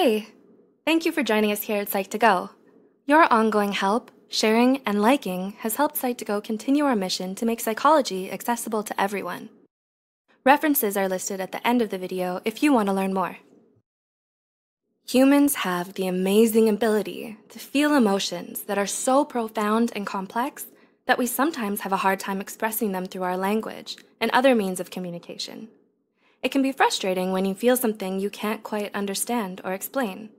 Hey, thank you for joining us here at Psych2Go. Your ongoing help, sharing, and liking has helped Psych2Go continue our mission to make psychology accessible to everyone. References are listed at the end of the video if you want to learn more. Humans have the amazing ability to feel emotions that are so profound and complex that we sometimes have a hard time expressing them through our language and other means of communication. It can be frustrating when you feel something you can't quite understand or explain.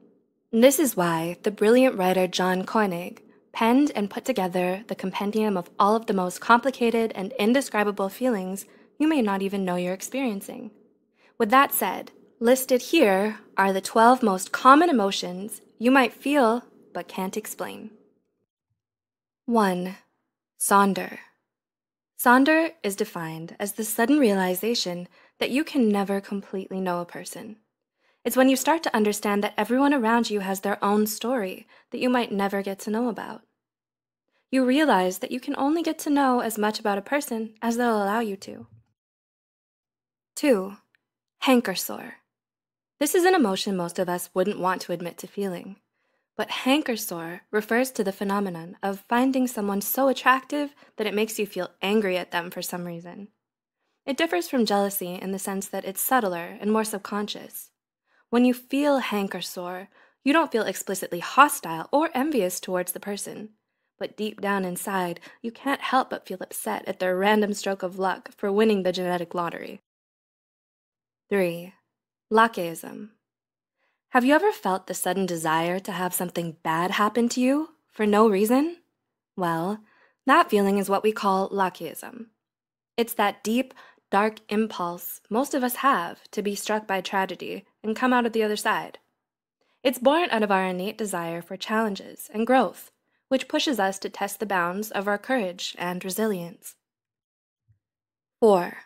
This is why the brilliant writer John Koenig penned and put together the compendium of all of the most complicated and indescribable feelings you may not even know you're experiencing. With that said, Listed here are the 12 most common emotions you might feel but can't explain. 1. Sonder. Sonder is defined as the sudden realization that you can never completely know a person. It's when you start to understand that everyone around you has their own story that you might never get to know about. You realize that you can only get to know as much about a person as they'll allow you to. 2. Hanker sore. This is an emotion most of us wouldn't want to admit to feeling. But hanker sore refers to the phenomenon of finding someone so attractive that it makes you feel angry at them for some reason. It differs from jealousy in the sense that it's subtler and more subconscious. When you feel hanker sore, you don't feel explicitly hostile or envious towards the person, but deep down inside, you can't help but feel upset at their random stroke of luck for winning the genetic lottery. 3. Lachesism. Have you ever felt the sudden desire to have something bad happen to you for no reason? Well, that feeling is what we call lachesism. It's that deep, dark impulse most of us have to be struck by tragedy and come out of the other side. It's born out of our innate desire for challenges and growth, which pushes us to test the bounds of our courage and resilience. 4.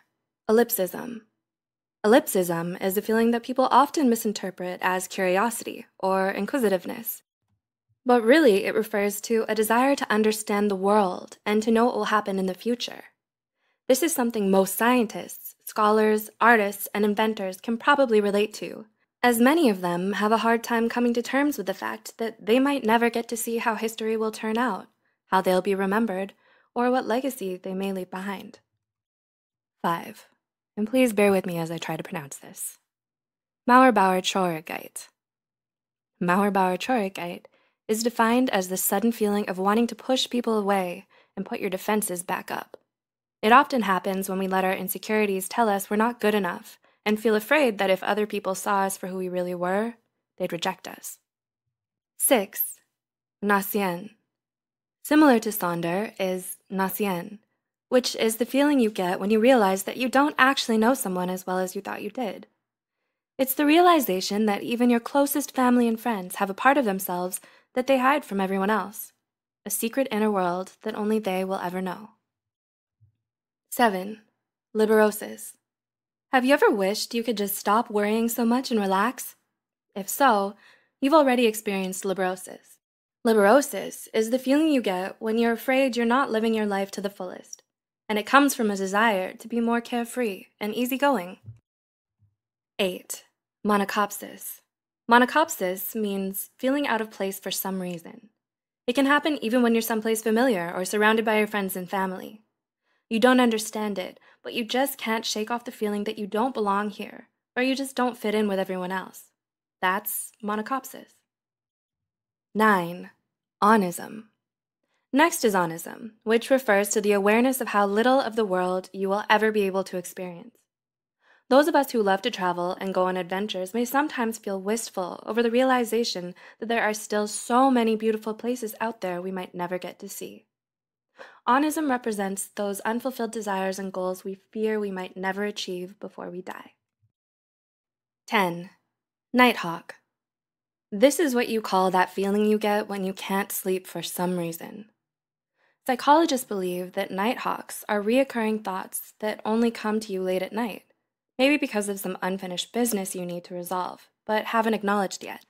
Ellipsism. Ellipsism is a feeling that people often misinterpret as curiosity or inquisitiveness. But really, it refers to a desire to understand the world and to know what will happen in the future. This is something most scientists, scholars, artists, and inventors can probably relate to, as many of them have a hard time coming to terms with the fact that they might never get to see how history will turn out, how they'll be remembered, or what legacy they may leave behind. 5 and please bear with me as I try to pronounce this. Mauerbauer Traurigkeit. Mauerbauer Traurigkeit is defined as the sudden feeling of wanting to push people away and put your defenses back up. It often happens when we let our insecurities tell us we're not good enough and feel afraid that if other people saw us for who we really were, they'd reject us. 6. Gnossienne. Similar to Sonder is Gnossienne, which is the feeling you get when you realize that you don't actually know someone as well as you thought you did. It's the realization that even your closest family and friends have a part of themselves that they hide from everyone else, a secret inner world that only they will ever know. 7. Liberosis. Have you ever wished you could just stop worrying so much and relax? If so, you've already experienced liberosis. Liberosis is the feeling you get when you're afraid you're not living your life to the fullest and it comes from a desire to be more carefree and easygoing. 8. Monachopsis. Monachopsis means feeling out of place for some reason. It can happen even when you're someplace familiar or surrounded by your friends and family. You don't understand it, but you just can't shake off the feeling that you don't belong here, or you just don't fit in with everyone else. That's monachopsis. 9. Onism. Next is onism, which refers to the awareness of how little of the world you will ever be able to experience. Those of us who love to travel and go on adventures may sometimes feel wistful over the realization that there are still so many beautiful places out there we might never get to see. Onism represents those unfulfilled desires and goals we fear we might never achieve before we die. 10. Nighthawk. This is what you call that feeling you get when you can't sleep for some reason. Psychologists believe that nighthawks are reoccurring thoughts that only come to you late at night, maybe because of some unfinished business you need to resolve, but haven't acknowledged yet.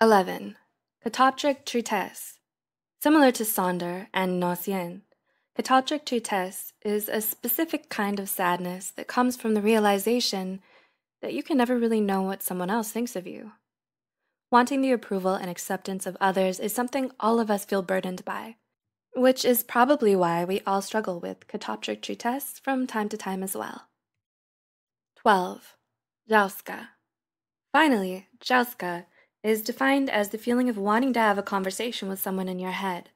11. Catoptric tristesse. Similar to Sonder and Gnossienne, catoptric tristesse is a specific kind of sadness that comes from the realization that you can never really know what someone else thinks of you. Wanting the approval and acceptance of others is something all of us feel burdened by, which is probably why we all struggle with catoptric tristesse from time to time as well. 12. Jouska. Finally, Jouska is defined as the feeling of wanting to have a conversation with someone in your head.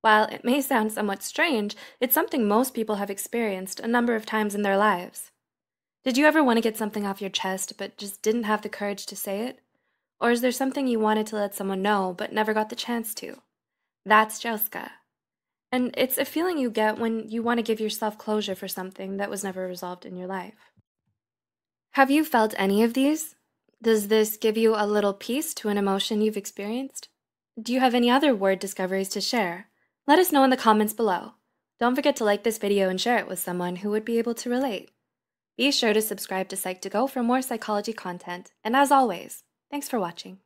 While it may sound somewhat strange, it's something most people have experienced a number of times in their lives. Did you ever want to get something off your chest but just didn't have the courage to say it? Or is there something you wanted to let someone know but never got the chance to? That's Jouska. And it's a feeling you get when you want to give yourself closure for something that was never resolved in your life. Have you felt any of these? Does this give you a little piece to an emotion you've experienced? Do you have any other word discoveries to share? Let us know in the comments below. Don't forget to like this video and share it with someone who would be able to relate. Be sure to subscribe to Psych2Go for more psychology content, and as always, thanks for watching.